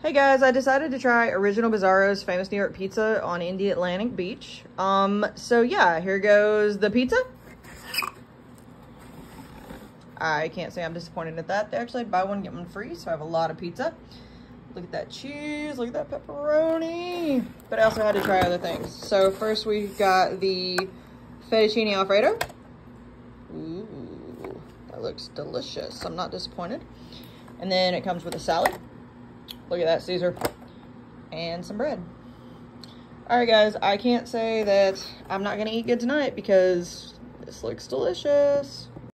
Hey guys, I decided to try Original Bizarro's Famous New York Pizza on Indialantic Beach. Um, so yeah, here goes the pizza. I can't say I'm disappointed at that. They actually buy one, get one free, so I have a lot of pizza. Look at that cheese, look at that pepperoni. But I also had to try other things. So first we got the fettuccine alfredo. Ooh, that looks delicious. I'm not disappointed. And then it comes with a salad. Look at that, Caesar. And some bread. All right, guys, I can't say that I'm not gonna eat good tonight because this looks delicious.